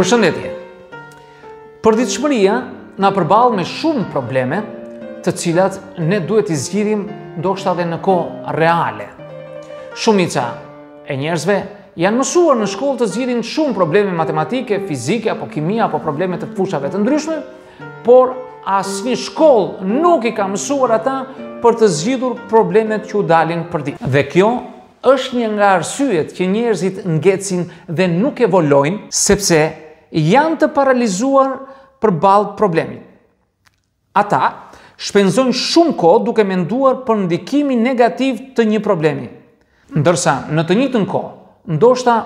Përshëndetje. Përditshmëria na përball me shumë probleme të cilat ne duhet t'i zgjidhim ndoshta dhe në kohë reale. Shumica e njerëzve janë mësuar në shkollë të zgjidhin shumë probleme matematike, fizike, apo kimia, apo probleme të fushave të ndryshme, Por asnjë shkollë nuk i ka mësuar ata për të zgjidhur problemet që u dalin përditë. Dhe kjo është një nga arsyet që njerëzit ngecin dhe nuk evolojnë, sepse janë të paralizuar përballë problemit. Ata shpenzojnë shumë kohë duke menduar për ndikimin negativ të një problemi. Ndërsa, në të njëjtën kohë, ndoshta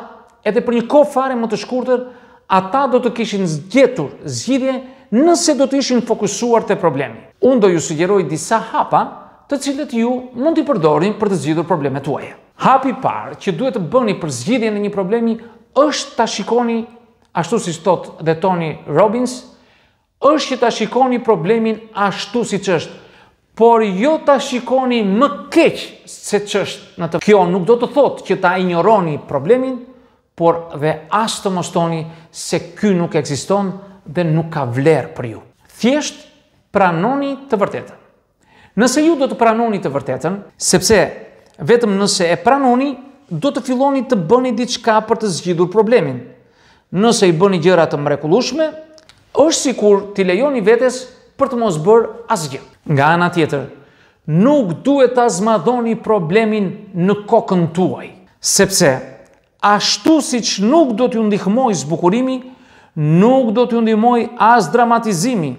edhe për një kohë fare më të shkurtër, ata do të kishin gjetur zgjidhje nëse do të ishin fokusuar te problemi. Unë do ju sugjeroj disa hapa, të cilët ju mund t'i përdorni për të zgjidhur problemet tuaja. Hapi i parë që duhet të bëni për zgjidhjen e një problemi është ta shikoni, ashtu siç thotë dhe Tony Robbins, Është që ta shikoni problemin ashtu siç është, por jo ta shikoni më keq se ç'është në të. Kjo nuk do të thotë që ta injoroni problemin, por dhe as të mos thoni se ky nuk ekziston dhe nuk ka vlerë për ju. Thjesht pranoni të vërtetën. Nëse ju do të pranoni të vërtetën, sepse vetëm nëse e pranoni, do të filloni të bëni diçka për të zgjidhur problemin. Nëse i bëni gjëra të mrekullueshme, është sikur t'i lejoni vetes për të mos bërë asgjë. Nga ana tjetër, nuk duhet ta zmadhoni problemin në kokën tuaj, sepse ashtu siç nuk do t'ju ndihmojë zbukurimi, nuk do t'ju ndihmojë as dramatizimi.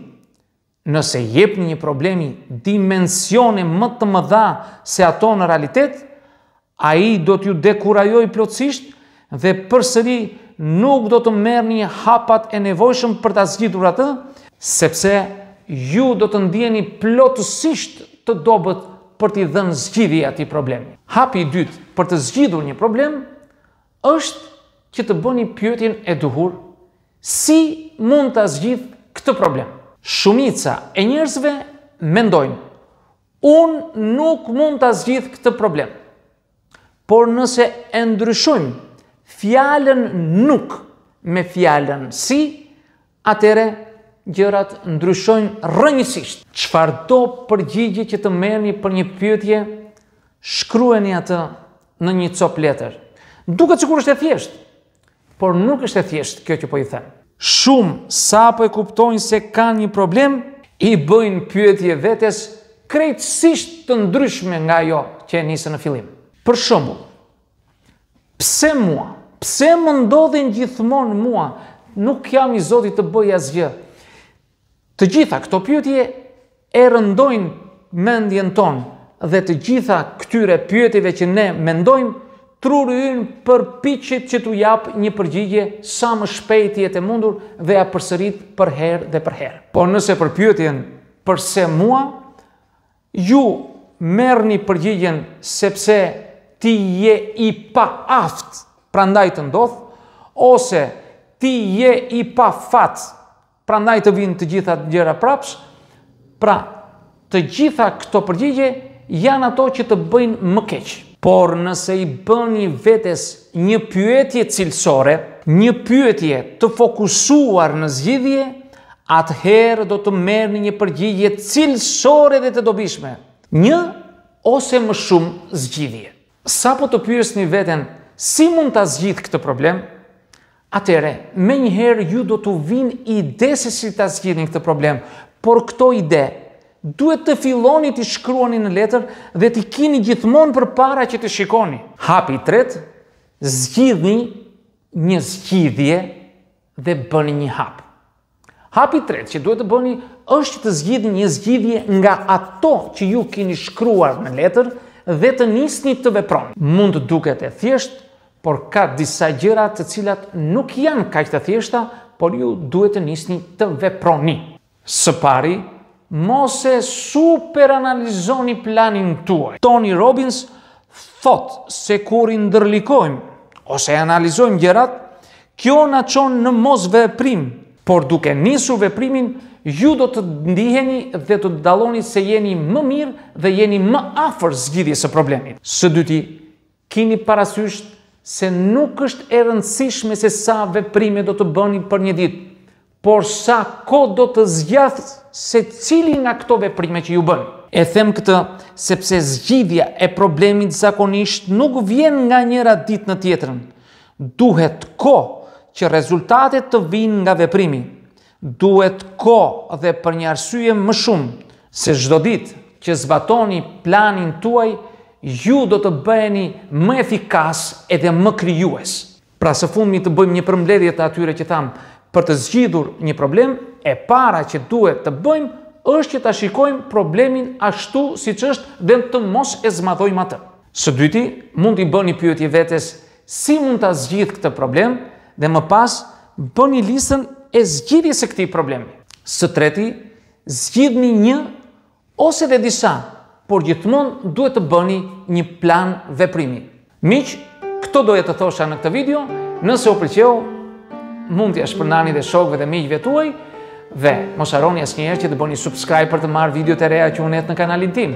Nëse jepni një problemi dimensione më të mëdha se ato në realitet, ai do t'ju dekurajojë plotësisht dhe përsëri nuk do të merrni hapat e nevojshëm për ta zgjidhur atë, sepse ju do të ndiheni plotësisht të dobët për t'i dhënë zgjidhje atij problemi. Hapi i dytë për të zgjidhur një problem është që të bëni pyetjen e duhur, si mund ta zgjidh këtë problem? Shumica e njerëzve mendojnë, unë nuk mund ta zgjidh këtë problem. Por nëse e ndryshojmë fjalën nuk me fjalën si, atëherë gjërat ndryshojnë rrënjësisht. Çfarëdo përgjigje që të merrni për një pyetje, shkrueni atë në një copë letër. Duket sikur është e thjeshtë, por nuk është e thjeshtë kjo që po i them. Shumë sapo e kuptojnë se kanë një problem, i bëjnë pyetje vetes krejtësisht të ndryshme nga ajo që e nisën në fillim. Për shembull, Pse mua? Pse më ndodhin gjithmonë mua? Nuk jam i zoti të bëj asgjë. Të gjitha këto pyetje e rëndojnë mendjen tonë dhe të gjitha këtyre pyetjeve që ne mendojmë, truri ynë përpiqet që t'u japë një përgjigje sa më shpejt të jetë e mundur dhe e përsërit përherë dhe përherë. Por nëse për pyetjen përse mua, Ju merrni përgjigjen sepse ti je i paaftë, prandaj të ndodh, ose ti je i pafat, prandaj të vijnë të gjitha gjërat prapsht. Pra, të gjitha këto përgjigje janë ato që të bëjnë më keq. Por nëse i bëni vetes një pyetje cilësore, një pyetje të fokusuar në zgjidhje, atëherë do të merrni një përgjigje cilësore dhe të dobishme, një ose më shumë zgjidhje. Sapo të pyesni veten si mund ta zgjidh këtë problem, atëherë menjëherë ju do t'ju vijnë ide se si ta zgjidhni këtë problem, por këto ide duhet të filloni t'i shkruani në letër dhe t'i kini gjithmonë përpara që të shikoni. Hapi i tretë, zgjidhni një zgjidhje dhe bëni një hap. Hapi i tretë që duhet të bëni është të zgjidhni një zgjidhje nga ato që ju kini shkruar në letër dhe të nisni të veproni. Mund të duket e thjeshtë, por ka disa gjëra të cilat nuk janë kaq të thjeshta, por ju duhet të nisni të veproni. Së pari, mos e superanalizoni planin tuaj. Tony Robbins thotë se kur i ndërlikojmë ose analizojmë gjërat, kjo na çon në mosveprim, por duke nisur veprimin, ju do të ndiheni dhe të dalloni se jeni më mirë dhe jeni më afër zgjidhjes së problemit. Së dyti, Kini parasysh se nuk është e rëndësishme se sa veprime do të bëni për një ditë, por sa kohë do të zgjasë secili nga këto veprime që ju bëni. E them këtë sepse zgjidhja e problemit zakonisht nuk vjen nga njëra ditë në tjetrën. Duhet kohë që rezultatet të vijnë nga veprimi. Duhet kohë dhe për një arsye më shumë se çdo ditë që zbatoni planin tuaj, ju do të bëheni më efikas edhe më krijues. Pra së fundmi të bëjmë një përmbledhje të atyre që thamë për të zgjidhur një problem, e para që duhet të bëjmë është që ta shikojmë problemin ashtu siç është dhe të mos e zmadhojmë atë. Së dyti, mund t'i bëni pyetje vetes Si mund ta zgjidh këtë problem dhe më pas bëni listën e zgjidhjes së këtij problemi. Së treti, zgjidhni një ose dhe disa, por gjithmonë duhet të bëni një plan veprimi. Miq, këto doja të thosha në këtë video, nëse u pëlqeu, mund t'ia shpërndani dhe shokëve dhe miqve tuaj dhe mos harroni asnjëherë që të bëni subscribe për të marrë videot e reja që unë hedh në kanalin tim.